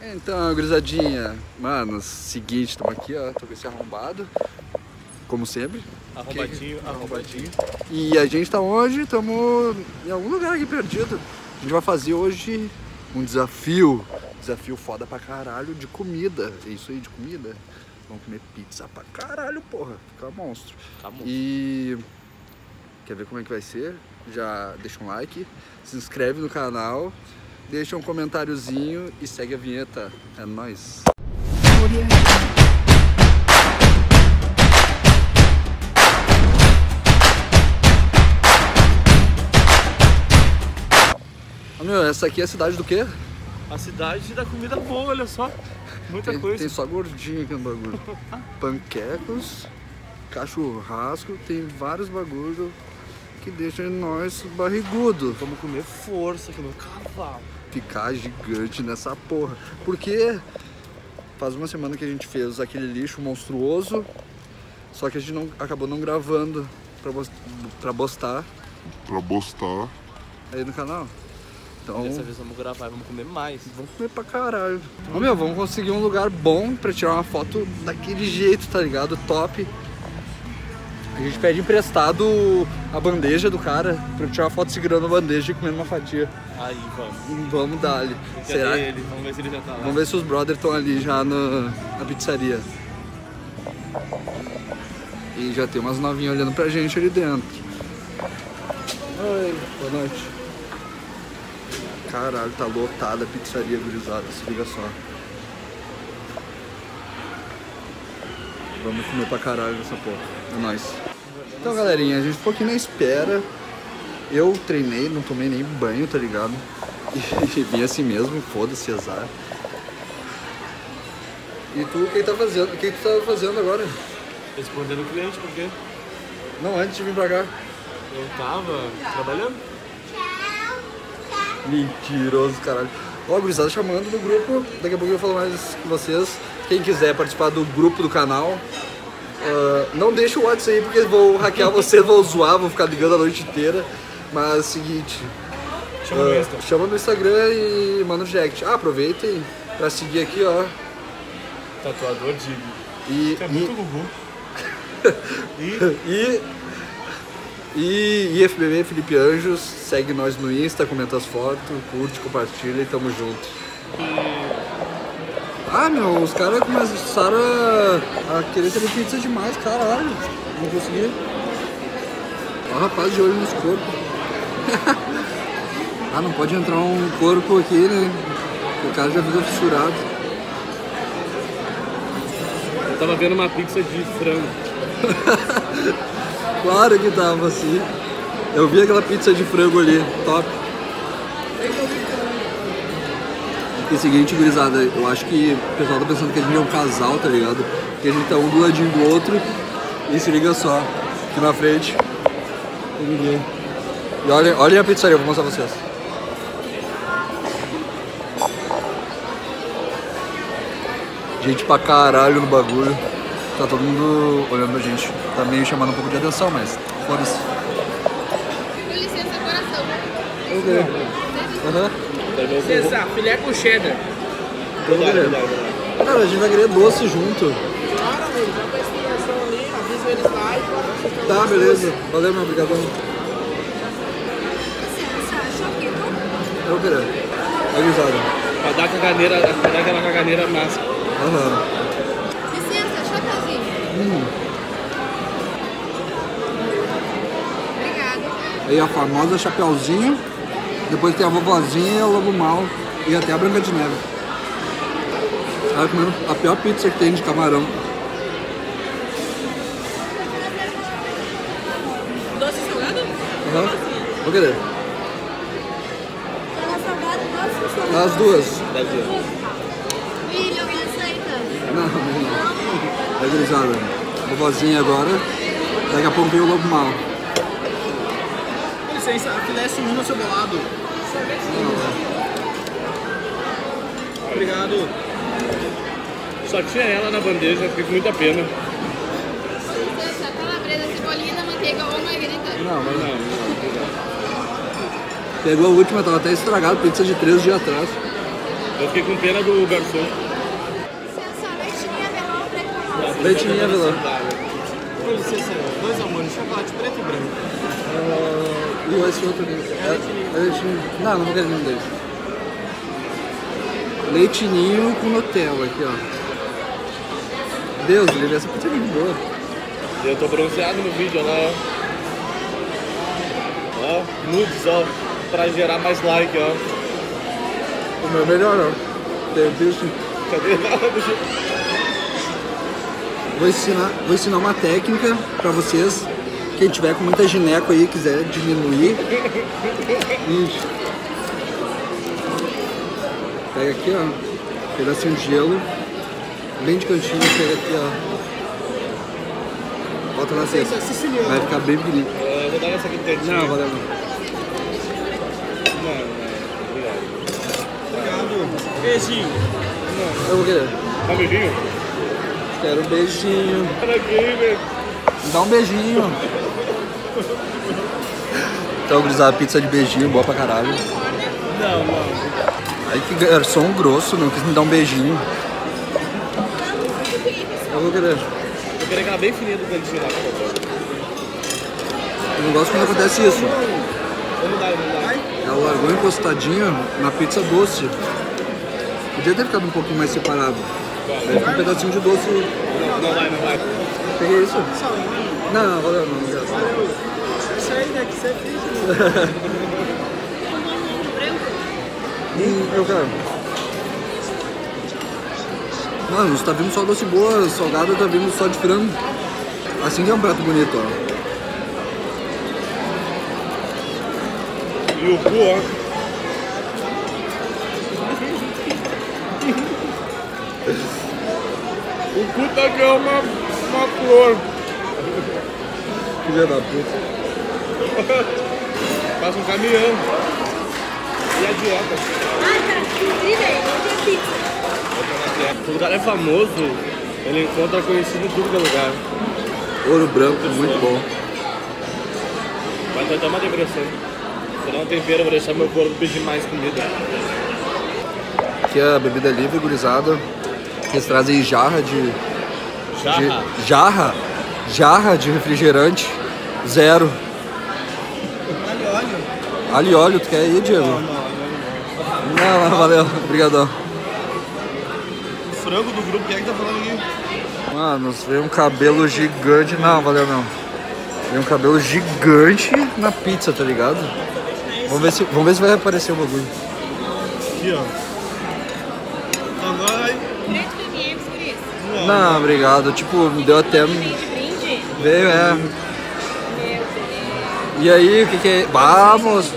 Então, gurizadinha, mano, seguinte, estamos aqui, ó, tô com esse arrombado, como sempre. Arrombadinho, arrombadinho. E a gente tá hoje, estamos em algum lugar aqui perdido. A gente vai fazer hoje um desafio, desafio foda pra caralho de comida. É isso aí, de comida. Vamos comer pizza pra caralho, porra, fica monstro. Tá bom. E quer ver como é que vai ser? Já deixa um like, se inscreve no canal, deixa um comentáriozinho e segue a vinheta. É nóis. Ô, Meu, essa aqui é a cidade do quê? A cidade da comida boa, olha só. Muita Tem, coisa. tem só gordinho aqui no bagulho. Panquecos, cachurrasco, tem vários bagulho que deixam nós barrigudo. Vamos comer força que no cavalo. Ficar gigante nessa porra. Porque faz uma semana que a gente fez aquele lixo monstruoso, só que a gente não, acabou não gravando pra, pra postar pra postar. aí no canal. Então, Dessa vez vamos gravar vamos comer mais. vamos comer pra caralho. Ô meu, vamos conseguir um lugar bom pra tirar uma foto daquele jeito, tá ligado? Top. A gente pede emprestado a bandeja do cara pra tirar uma foto segurando a bandeja e comendo uma fatia. Aí, vamos. Vamos dar ali. Será? ele? Vamos ver se ele já tá lá. Vamos ver se os brothers estão ali já no- na pizzaria. E já tem umas novinhas olhando pra gente ali dentro. Oi, boa noite. Caralho, tá lotada a pizzaria gurizada, se liga só. Vamos comer pra caralho essa porra. É nóis. Então galerinha, a gente ficou aqui na espera. Eu treinei, não tomei nem banho, tá ligado? E vim assim mesmo, foda-se, azar. E tu, o que tá fazendo? O que tu tava fazendo agora? Respondendo o cliente, porque Não, antes de vir pra cá. eu tava trabalhando. Mentiroso, caralho. Ó, a gurizada chamando no grupo. Daqui a pouco eu vou falar mais com vocês. Quem quiser participar do grupo do canal, ah, não deixa o WhatsApp aí, porque vou hackear vocês, vou zoar, vou ficar ligando a noite inteira. Mas é o seguinte, Chama no ah, Insta. chama no Instagram e manda um direct. Ah, aproveitem pra seguir aqui, ó. Tatuador de. E, É e- muito Gugu. E, e IFBB Felipe Anjos, segue nós no Insta, comenta as fotos, curte, compartilha e tamo junto. Ah, meu, os caras começaram a, a querer ter pizza demais, caralho. Não consegui. Ó, rapaz de olho nos corpos. ah, não pode entrar um corpo aqui, né? O cara já fica fissurado. Eu tava vendo uma pizza de frango. Claro que tava assim. Eu vi aquela pizza de frango ali, top. E seguinte, gurizada, eu acho que o pessoal tá pensando que a gente é um casal, tá ligado? Que a gente tá um do ladinho do outro. E se liga só, aqui na frente tem ninguém. E olhem, olhem a pizzaria, eu vou mostrar pra vocês. Gente pra caralho no bagulho. Tá todo mundo olhando a gente. Tá meio chamando um pouco de atenção, mas foda-se. Com licença, coração. Ok. Aham. Licença, filé com cheddar. Tamo querendo. Cara, a gente vai querer doce junto. Para, amigo, já tem explicação ali, avisa eles lá e Tá, beleza. Valeu, meu obrigadão. Eu querendo. Avisado. Pra dar caganeira, pra dar aquela caganeira massa. Aham. Licença, chapeuzinho. Hum. Obrigada. Aí a famosa Chapeuzinho. Depois tem a vovozinha, o Lobo Mal e até a Branca de Neve. Tava comendo a pior pizza que tem de camarão. Doce salgado? Aham. Vou querer. As duas. Filho, me aceita. Não, não. É grisada. Vovozinha agora. Daqui a pouco vem o Lobo Mal. Com licença, filé suíno cebolado. Obrigado. Só tinha ela na bandeja, fiquei com muita pena. Licença, calabresa, cebolinha, manteiga ou margarita. Não, mas Não. Pegou a última, tava até estragado, pizza de três dias atrás. Eu fiquei com pena do garçom. Licença, ou preto com licença, dois almoços, chocolate preto e branco. Ah, e esse outro ali? É, é leitinho. Não, não vou querer nenhum deles. Leitinho com Nutella aqui, ó. Deus, livre, essa pizza é muito boa. Eu tô bronzeado no vídeo, olha lá, ó. Ó, nudes, ó. Pra gerar mais like, ó. O meu é melhor, ó. Tem piercing. Cadê? Vou ensinar, vou ensinar uma técnica pra vocês. Quem tiver com muita gineco aí quiser diminuir. Isso. Pega aqui, ó. Pedacinho de gelo. Bem de cantinho, pega aqui, ó. Bota na cesta. Vai ficar bem bonito. Eu vou dar essa aqui. Não, valeu. não. Não, não. Obrigado. Beijinho. Eu vou querer. Dá um beijinho? Quero um beijinho. Olha aqui, velho. Dá um beijinho. Então, gurizada, pizza de beijinho, boa pra caralho. Não, não. Aí que garçom grosso, não quis me dar um beijinho. Eu vou querer. Eu queria aquela bem fininha do cantinho lá, por favor. Eu não gosto quando acontece isso. Vamos dar, vamos dar. Ela largou encostadinha na pizza doce. Podia ter ficado um pouquinho mais separado. Fica um pedacinho de doce. Não, não vai, não vai. Peguei isso? Não, não, valeu, não, obrigado. Isso aí, né? Que você fez. Hum, eu quero. Mano, você tá vindo só doce boa, salgada tá vindo só de frango. Assim que é um prato bonito, ó. E o cu, ó. Tá aqui é uma, uma flor. Filha da puta. Passa um caminhão. E a dieta? Ai, cara, que incrível, pizza. O lugar é famoso, ele encontra conhecido em tudo que é lugar. Ouro branco, muito bom. Mas vai dar uma depressão. Se não tempero, eu vou deixar meu corpo pedir mais comida. Aqui é a bebida livre, gurizada. Eles trazem jarra de, Jarra. de- jarra, jarra de refrigerante, zero. Olha. Alho e óleo, tu quer ir, Diego? Não, não, não. Não, não, valeu, obrigadão. O frango do grupo, quem é que tá falando aqui? Mano, veio um cabelo gigante. Não, valeu não. Veio um cabelo gigante na pizza, tá ligado? Vamos ver se, vamos ver se vai aparecer o bagulho. Aqui, ó. Agora vai. Preto com 500, Cris. Não, obrigado. Tipo, me deu até. Veio, é. Meu. E aí, o que que é? Vamos!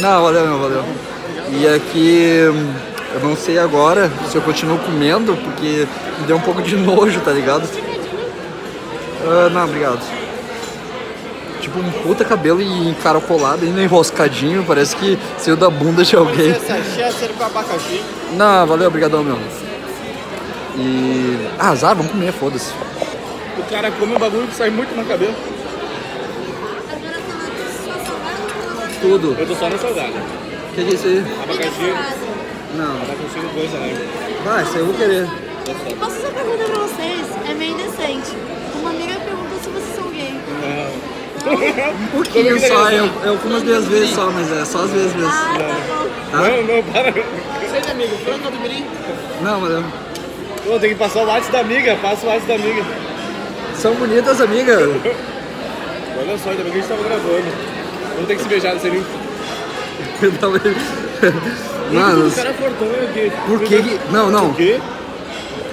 Não, valeu, não, valeu. E aqui, eu não sei agora se eu continuo comendo, porque me deu um pouco de nojo, tá ligado? Ah, não, obrigado. Tipo, um puta cabelo e encaracolado, ainda enroscadinho, parece que saiu da bunda de alguém. Não, valeu, obrigadão, meu. E... Ah, azar, vamos comer, foda-se. O cara come um bagulho que sai muito na cabeça. Agora só salgado ou Tudo. Eu tô só na salgada. O que, que é isso aí? Abacaxi. Não. Abacaxi com coisa, né? Vai, isso aí eu vou querer. Posso fazer uma pergunta pra vocês? É meio indecente. Uma amiga perguntou se vocês são gay. Não. Um pouquinho só, eu, eu como as duas vezes só, mas é só as vezes mesmo. Ah, tá bom. Tá? Não, não, para. Sei, né, amigo? Frango do mirim? Não, valeu. Pô, tem que passar o WhatsApp da amiga. Passa o WhatsApp da amiga. São bonitas, amiga. Olha só, ainda bem que a gente tava gravando. Vamos ter que se beijar nesse link. Mano, O cara fortão aqui. por que que... Não, não. Por quê?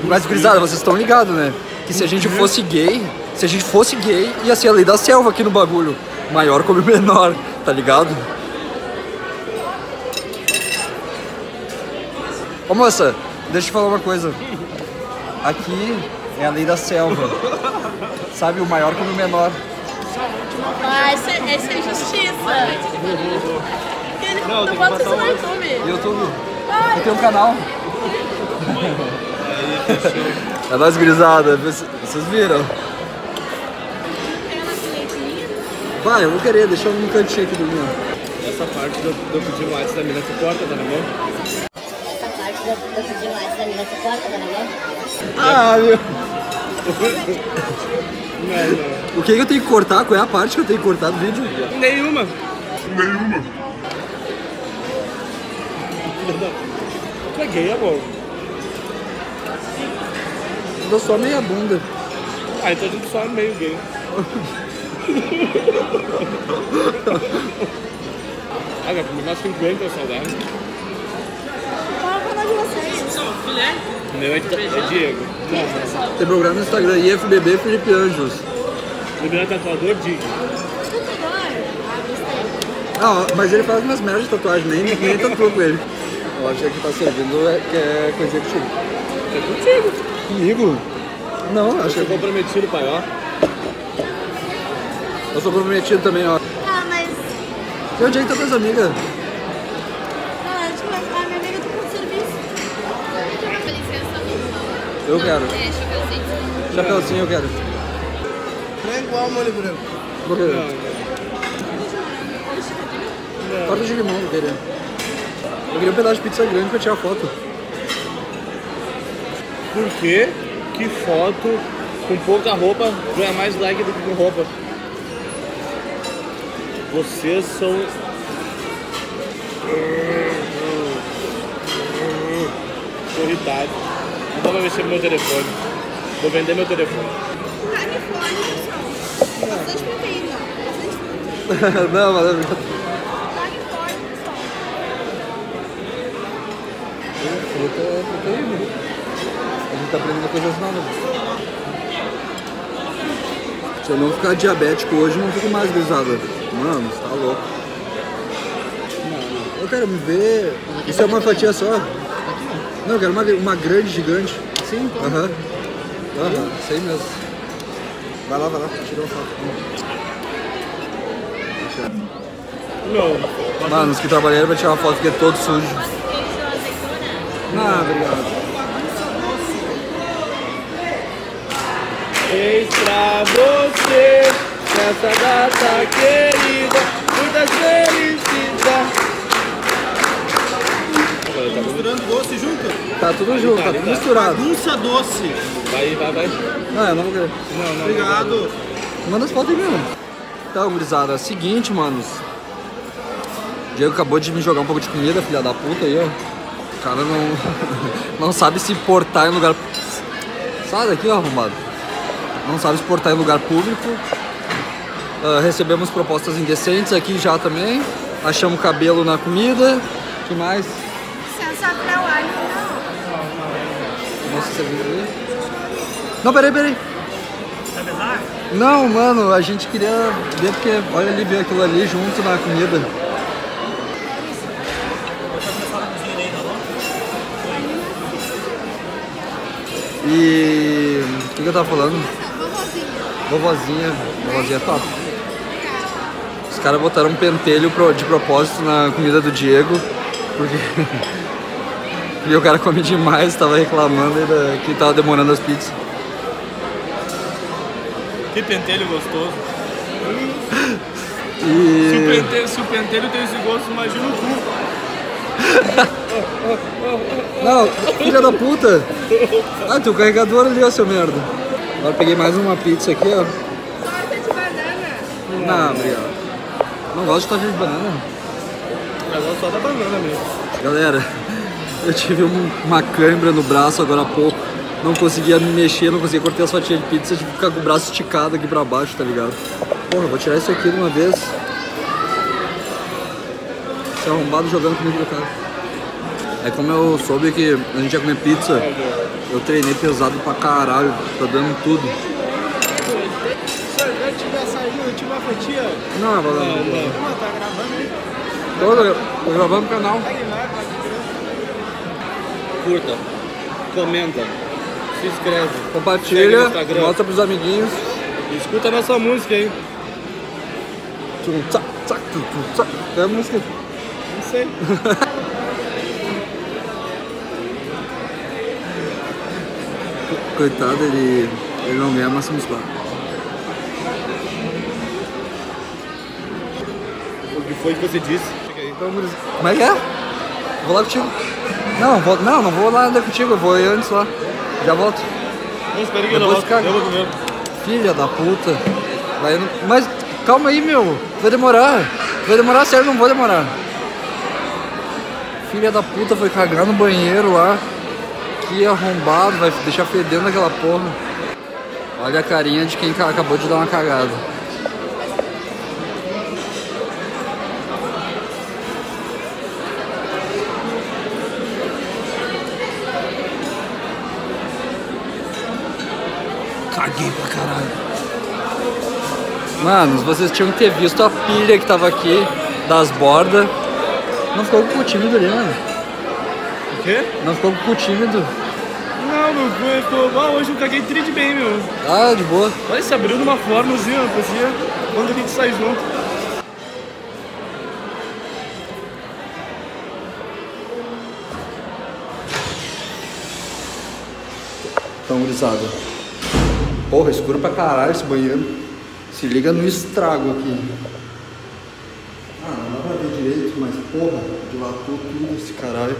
Mas, gurizada, vocês estão ligados, né? Que se a gente fosse gay, se a gente fosse gay, ia ser a lei da selva aqui no bagulho. Maior come menor, tá ligado? Ô moça, deixa eu te falar uma coisa. Aqui é a lei da selva. Sabe, o maior come o menor. Ah, essa, essa é injustiça. Não, Não, tem que bota isso no YouTube. YouTube. Eu tenho um canal. É nóis, gurizada. Vocês viram? Vai, eu vou querer, deixa eu no cantinho aqui do meu. Essa parte do, do pedir WhatsApp da mina, tu corta, tá na mão? eu, eu pedi no WhatsApp Ah, meu. O que, que eu tenho que cortar? Qual é a parte que eu tenho que cortar do vídeo? Nenhuma. Nenhuma. É gay, amor? Eu dou só meia bunda. Ah, então a gente só é meio gay. Ah, já comi mais 50 saudade. Qual é o canal de vocês? O meu é, é Diego. Tem programa no Instagram, IFBB Felipe Anjos. É tatuador Diego. Tatuador? Ah, gostei. Ah, mas ele faz umas merdas de tatuagem, nem, nem tatua com ele. Eu acho que tá servindo é, que é coisa contigo. É contigo. Comigo? Não, acho Acho que eu que vou prometido, pai, ó. eu sou comprometido também, ó. Ah, mas. E onde é que tá tuas amigas? Ah, tipo, a minha amiga tá com serviço. Eu quero. É, chapeuzinho. Chapeuzinho eu quero. Frango ao molho branco. Vou querer. Torta de limão eu queria. Eu queria um pedaço de pizza grande pra tirar foto. Por quê? Que foto com pouca roupa ganha mais like do que com roupa? Vocês são. Irritado. Não vou mexer no meu telefone. Vou vender meu telefone. Califórnia, pessoal. Bastante proteína. Bastante fruta. não, mas é Califórnia, pessoal. fruta é proteína. A gente tá aprendendo coisas novas. Se eu não ficar diabético hoje, eu não fico mais grisada. Mano, você tá louco. Eu quero me ver. Isso é uma fatia só? Não, eu quero uma, uma grande, gigante. Sim, Aham. Aham, sei mesmo. Vai lá, vai lá, tira uma foto. Não. Mano, os que trabalharam pra tirar uma foto porque é todo sujo. Não, obrigado. Fez pra você nessa data querida, muitas felicidades. Tá tudo junto, tá tudo misturado. Bagunça doce. Vai, vai, vai. Não, eu não vou querer. Não, não. Obrigado. Manda as fotos aí mesmo. Então, gurizada, é o seguinte, manos. O Diego acabou de me jogar um pouco de comida, filha da puta aí, ó. O cara não, não sabe se portar em lugar. Sai daqui, ó, arrombado. Não sabe se portar em lugar público. Ah, recebemos propostas indecentes aqui já também. Achamos cabelo na comida. O que mais? Sensacional, não. Nossa, você viu ali? Não, peraí, peraí. Não, mano, a gente queria ver porque olha ali, ver aquilo ali junto na comida. E o que, que eu tava falando? Vovozinha. Vovozinha é top. Os caras botaram um pentelho de propósito na comida do Diego, porque e o cara come demais, tava reclamando ainda que tava demorando as pizzas. Que pentelho gostoso. Se o, E pentelho, se o pentelho tem esse gosto, imagina o cu. Não, filha da puta! Ah, tem o carregador ali, ó, seu merda. Agora peguei mais uma pizza aqui, ó. Torta de banana. Não, obrigado. Não gosto de torta de banana. Eu gosto só da banana mesmo. Galera, eu tive um- uma cãibra no braço agora há pouco. Não conseguia me mexer, não conseguia cortar as fatias de pizza, tive que ficar com o braço esticado aqui pra baixo, tá ligado? Porra, eu vou tirar isso aqui de uma vez. Esse arrombado jogando comigo do cara. É como eu soube que a gente ia comer pizza, eu treinei pesado pra caralho, tá dando tudo. Sorvete da açaí, última fatia. Não, vai lá. Uma, tá gravando aí? Tô, tô gravando o canal. Curta, comenta, se inscreve. Compartilha, mostra pros amiguinhos. Escuta a nossa música aí. Tum, tsac, tsac, tum, tum, tsac. É a música. Não sei. Coitado, ele, ele não ganha massa muscular. O que foi que você disse? Então, Como é que é? Vou lá contigo. Não, vou, não, não vou lá andar contigo, eu vou ir antes lá. Já volto. Não, espera que eu não fica- Eu vou comer. Filha da puta. Vai Mas calma aí, meu. Vai demorar. Vai demorar sério, não vou demorar. Filha da puta foi cagar no banheiro lá. Que arrombado, vai deixar fedendo aquela porra. Olha a carinha de quem ca- acabou de dar uma cagada. Mano, vocês tinham que ter visto a pilha que tava aqui das bordas. Não ficou com o tímido ali, mano. O quê? Não ficou com o tímido. Não, meu cu ficou. Ah, hoje eu caguei tri de bem, meu. Ah, de boa. Olha, se abriu de uma forma assim, ó. Parecia quando a gente sai junto. Então, gurizada. Porra, escuro pra caralho esse banheiro. Se liga no estrago aqui. Ah, não dá pra ver direito, mas porra, dilatou tudo esse caralho.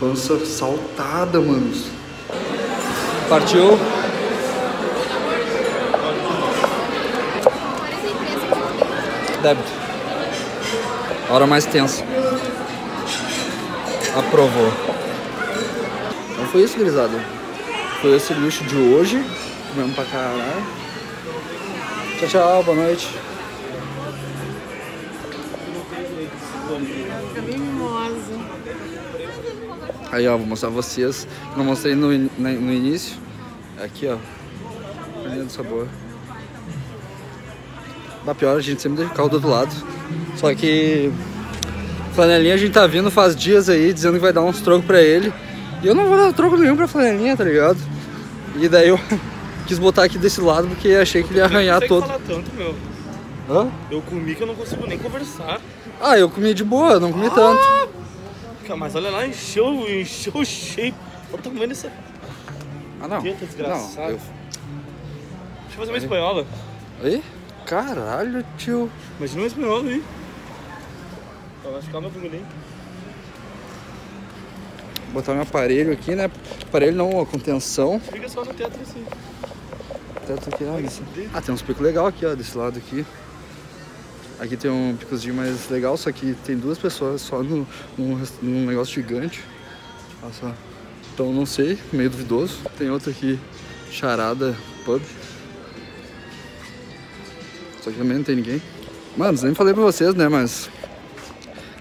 Pança saltada, manos. Partiu. Débito. Hora mais tensa. Aprovou. Então foi isso, gurizada. Foi esse lixo de hoje. Comemos pra caralho. Tchau, tchau, boa noite. Aí, ó, vou mostrar vocês. Não mostrei no, in- no início. Aqui, ó. Olha do sabor. Da pior, a gente sempre deixa o carro do outro lado. Só que. Flanelinha a gente tá vindo faz dias aí, dizendo que vai dar uns trocos pra ele. E eu não vou dar troco nenhum pra flanelinha, tá ligado? E daí eu quis botar aqui desse lado porque achei que ele ia arranhar Não todo. falar tanto, meu. Hã? Eu comi que eu não consigo nem conversar. Ah, eu comi de boa, não comi tanto. Cara, Mas olha lá, encheu, encheu o shape. Eu tô comendo essa. Ah, não. Que desgraçado. Não, eu... Deixa eu fazer uma espanhola. Aí? Caralho, tio. Imagina uma espanhola aí. Pra machucar meu pingolim. botar meu aparelho aqui, né? Aparelho não, a contenção. Fica só no teto assim. Teto aqui, ó, isso. Ah, tem uns picos legal aqui, ó, desse lado aqui. Aqui tem um picozinho mais legal, só que tem duas pessoas só no, num, num negócio gigante. Olha só. Então não sei, meio duvidoso. Tem outro aqui, charada pub. Só que também não tem ninguém. Mano, nem falei pra vocês, né, mas...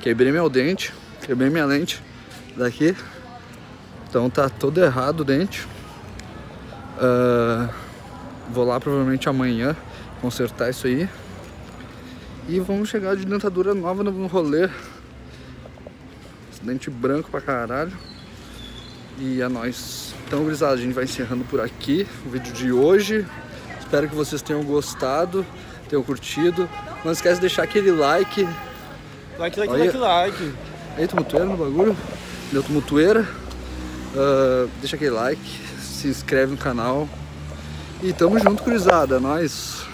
Quebrei meu dente, quebrei minha lente daqui. Então tá todo errado o dente. Ah, vou lá provavelmente amanhã consertar isso aí. E vamos chegar de dentadura nova no rolê. Dente branco pra caralho. E é nóis. Então, gurizada, a gente vai encerrando por aqui o vídeo de hoje. Espero que vocês tenham gostado, tenham curtido. Não esquece de deixar aquele like. Like, like, Olha. like, like. Aí, tumultueira no bagulho. Deu tumultueira. Ah, deixa aquele like, se inscreve no canal. E tamo junto, gurizada. É nóis.